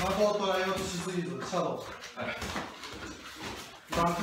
取ってここに体力使うと足的を捉えようとしすぎず、シャドウ。はい。バンク